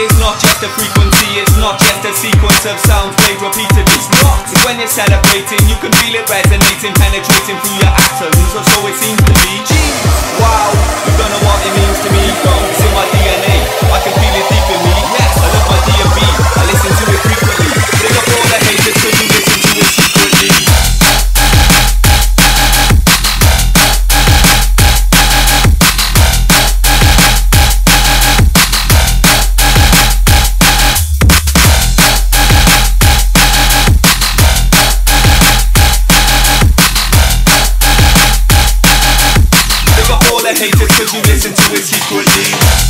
It's not just a frequency, it's not just a sequence of sounds played repeatedly. It's not. When you're celebrating, you can feel it resonating, penetrating through your atoms, or so it seems to be. Cause you listen to it secretly.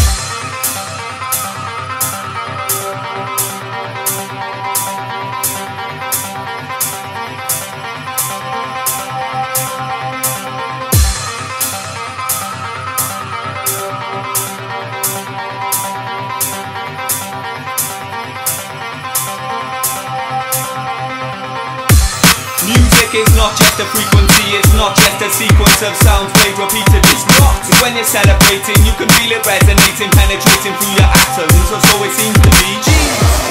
Music's not just a frequency, it's not just a sequence of sounds played repeatedly. It's not. When you're celebrating, you can feel it resonating, penetrating through your atoms, or so it seems to be. Jeez.